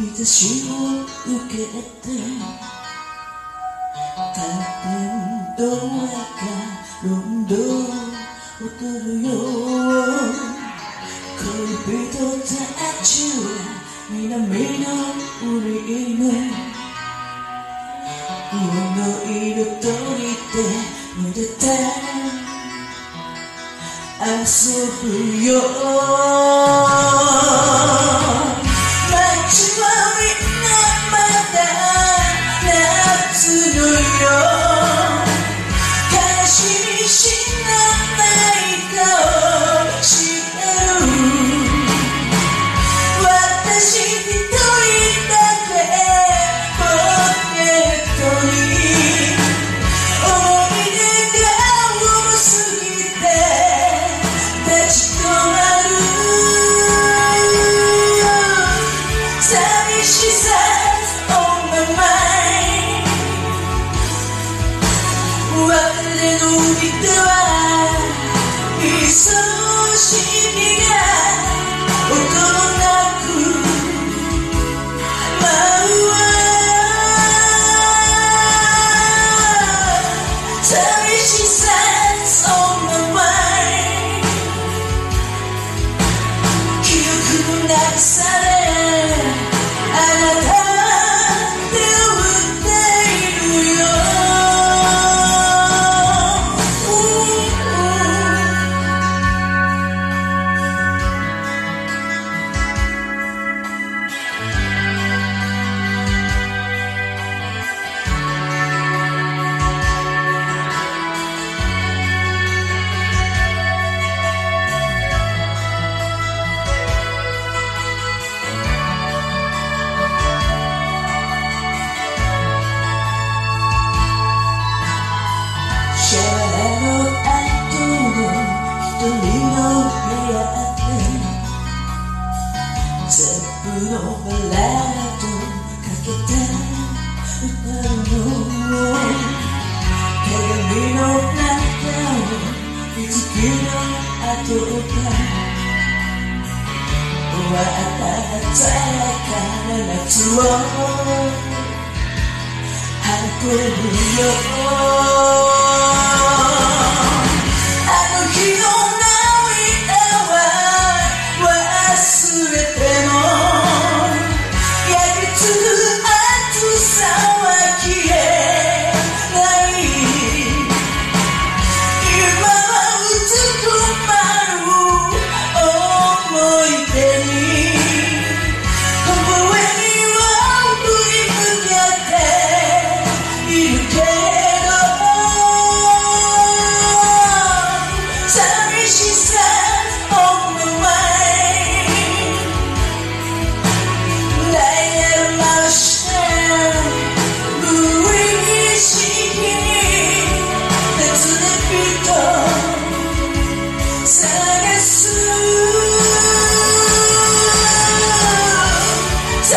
日差しを受けて。カーテンドアがロンドン踊るよ恋人たちは南の海の雲の色とりで濡れて遊ぶよ。do I be so she overlato Cafetera Uparno I plátano Pichiquino a tu boca Wataataka